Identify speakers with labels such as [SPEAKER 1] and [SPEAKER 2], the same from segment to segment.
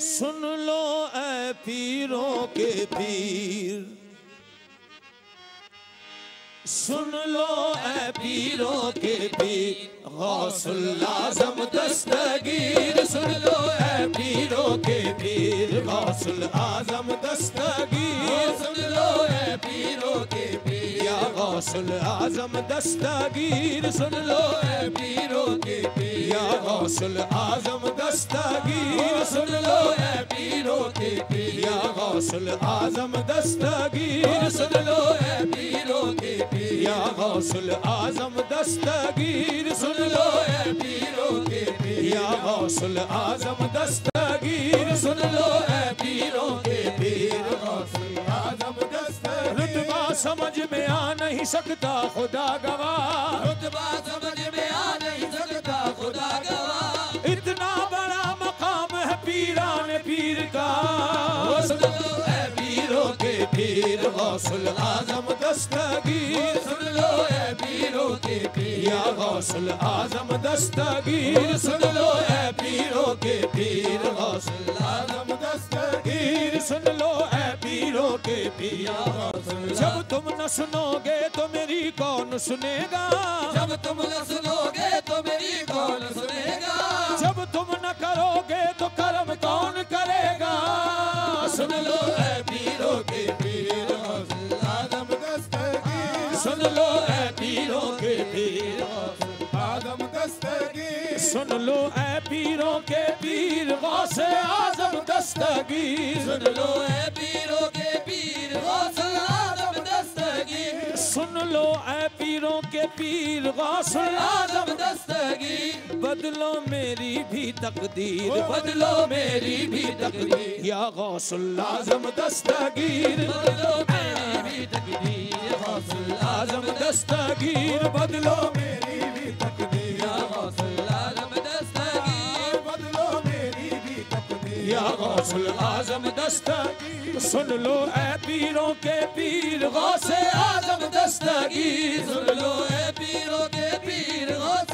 [SPEAKER 1] سن لو اے پیروں کے پیر سن لو اے پیروں کے پیر غوث العظم دستگیر سن لو اے پیروں کے پیر غوث العظم دستگیر سن لو اے پیروں کے پیر یا غوث العظم دستگیر سن لو اے پیروں کے پیر یا غوث العظم دستگیر سن لو اے پیروں کے پیر یا غوث العظم دستگیر سن لو اے پیروں کے پیر یا غوث العظم دستگیر سن لو اے پیروں کے پیر یا غوث العظم دستگیر سن لو اے پیروں کے میں آ نہیں سکتا خدا گواہ
[SPEAKER 2] رتبہ سمجھ میں آ نہیں سکتا خدا گواہ
[SPEAKER 1] اتنا بڑا مقام ہے پیران پیر کا سن لو اے پیروں کے پیر غوث العظم دستگیر
[SPEAKER 2] سن لو اے پیروں کے پیر
[SPEAKER 1] یا غوث العظم دستگیر سن لو اے پیروں کے پیر غوث العظم دستگیر سن لو اے تم نہ سنو گے تو میری کون سنے گا
[SPEAKER 2] جب تم نہ سنو گے تو میری کون سنے گا
[SPEAKER 1] جب تم نہ کرو گے تو کرم کون کرے گا سن لو اے پیروں کے پیر العظم دستگیر سن لو اے پیروں کے پیر غوث العظم دستگیر سن لو اے پیروں کے پیر غوث اعظم دستگیر
[SPEAKER 2] سن لو اے پیر
[SPEAKER 1] سن اے پیروں کے پیر، غوث العظم
[SPEAKER 2] آدم دستگیر
[SPEAKER 1] بدلو میری بھی تقدیر،
[SPEAKER 2] بدلو میری بھی تقدیر۔
[SPEAKER 1] یا غوث العظم دستگیر،
[SPEAKER 2] بدلو میری بھی تقدیر۔ غوث
[SPEAKER 1] العظم دستگیر، بدلو میری
[SPEAKER 2] یا غوث
[SPEAKER 1] العظم دستگیر۔ سن لو اے پیروں کے پیر، غوث اعظم دستگیر۔
[SPEAKER 2] سن لو اے پیروں کے پیر، غوث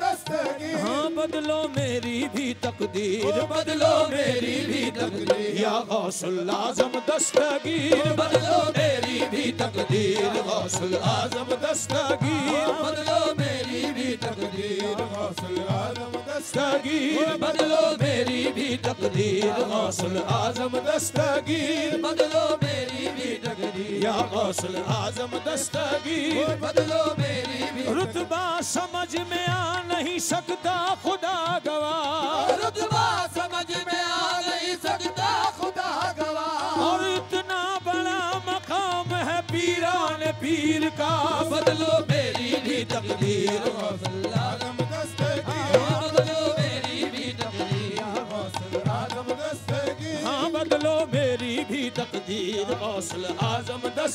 [SPEAKER 2] دستگیر۔
[SPEAKER 1] ہاں بدلو میری بھی تقدیر،
[SPEAKER 2] بدلو میری بھی تقدیر۔
[SPEAKER 1] یا غوث العظم دستگیر۔
[SPEAKER 2] بدلو
[SPEAKER 1] میری بھی تقدیر، غوث العظم دستگیر۔
[SPEAKER 2] بدلو میری بھی تقدیر،
[SPEAKER 1] غوث العظم دستگیر۔ بدلو میری بھی تقدیر۔ غوث العظم دستگیر۔
[SPEAKER 2] بدلو میری بھی تقدیر۔
[SPEAKER 1] یا غوث العظم دستگیر۔
[SPEAKER 2] بدلو میری بھی
[SPEAKER 1] رتبہ سمجھ میں آ نہیں سکتا خدا گواہ۔
[SPEAKER 2] رتبہ سمجھ میں آ نہیں سکتا خدا گواہ۔
[SPEAKER 1] اور اتنا بڑا مقام ہے پیران پیر کا۔
[SPEAKER 2] بدلو میری بھی تقدیر۔ غوث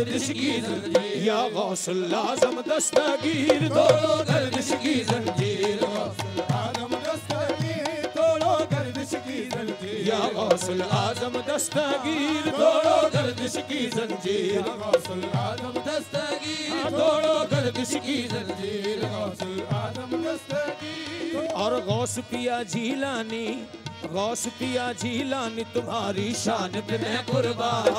[SPEAKER 1] گردش کی زنجیر
[SPEAKER 2] زنجیر
[SPEAKER 1] یا غوث العظم دستگیر
[SPEAKER 2] توڑو گردش کی زنجیر
[SPEAKER 1] العظم دستگیر توڑو گردش کی زنجیر، یا غوث العظم دستگیر توڑو گردش کی زنجیر،
[SPEAKER 2] غوث دستگیر
[SPEAKER 1] توڑو گردش کی
[SPEAKER 2] زنجیر، غوث دستگیر۔
[SPEAKER 1] اور غوث پیا جھیلانی، غوث پیا جھیلانی، تمہاری شان پہ میں قربان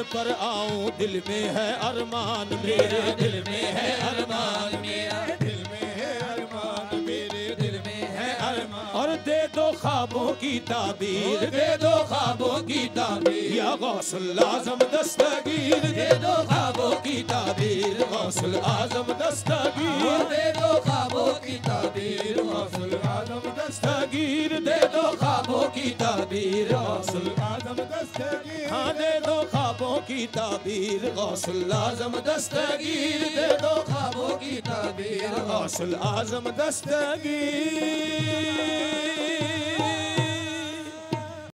[SPEAKER 1] در پر آؤں، دل میں ہے ارمان میرے دل میں ہے ارمان
[SPEAKER 2] میرا۔ دل میں ہے ارمان میرے دل میں ہے ارمان
[SPEAKER 1] اور دے دو خوابوں کی تعبیر،
[SPEAKER 2] دے دو خوابوں کی تعبیر۔
[SPEAKER 1] یا غوث العظم دستگیر، دے دو خوابوں کی تعبیر۔ غوث العظم دستگیر۔
[SPEAKER 2] دے دو خوابوں کی تعبیر۔ غوث العالم
[SPEAKER 1] دستگیر۔ دے دو خوابوں کی تعبیر۔ غوث
[SPEAKER 2] العالم دستگیر۔
[SPEAKER 1] ہاں دے کی تعبیر غوث العظم دستگیر دے دو خوابوں کی تعبیر غوث العظم دستگیر